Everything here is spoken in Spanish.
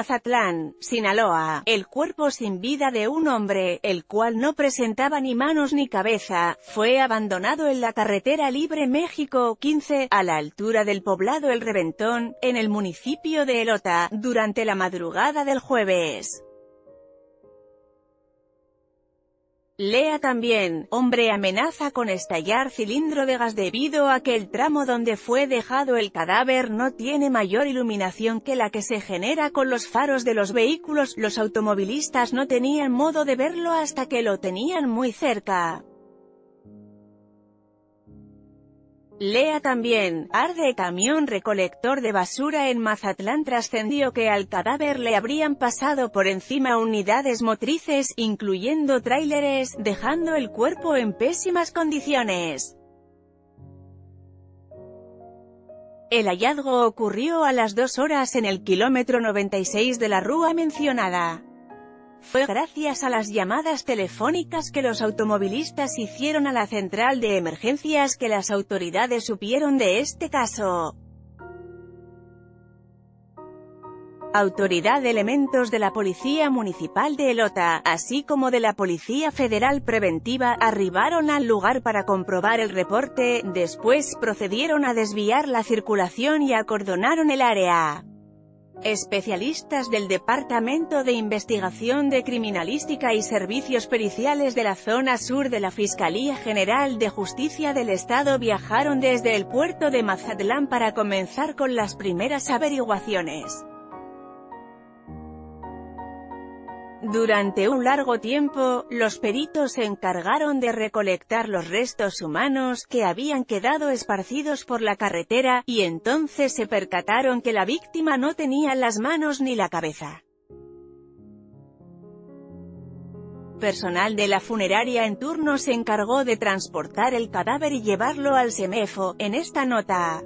Mazatlán, Sinaloa, el cuerpo sin vida de un hombre, el cual no presentaba ni manos ni cabeza, fue abandonado en la carretera Libre México 15, a la altura del poblado El Reventón, en el municipio de Elota, durante la madrugada del jueves. Lea también, hombre amenaza con estallar cilindro de gas debido a que el tramo donde fue dejado el cadáver no tiene mayor iluminación que la que se genera con los faros de los vehículos, los automovilistas no tenían modo de verlo hasta que lo tenían muy cerca. Lea también, arde camión recolector de basura en Mazatlán trascendió que al cadáver le habrían pasado por encima unidades motrices, incluyendo tráileres, dejando el cuerpo en pésimas condiciones. El hallazgo ocurrió a las dos horas en el kilómetro 96 de la rúa mencionada. Fue gracias a las llamadas telefónicas que los automovilistas hicieron a la central de emergencias que las autoridades supieron de este caso. Autoridad de elementos de la Policía Municipal de Elota, así como de la Policía Federal Preventiva, arribaron al lugar para comprobar el reporte, después procedieron a desviar la circulación y acordonaron el área. Especialistas del Departamento de Investigación de Criminalística y Servicios Periciales de la zona sur de la Fiscalía General de Justicia del Estado viajaron desde el puerto de Mazatlán para comenzar con las primeras averiguaciones. Durante un largo tiempo, los peritos se encargaron de recolectar los restos humanos que habían quedado esparcidos por la carretera, y entonces se percataron que la víctima no tenía las manos ni la cabeza. Personal de la funeraria en turno se encargó de transportar el cadáver y llevarlo al SEMEFO, en esta nota.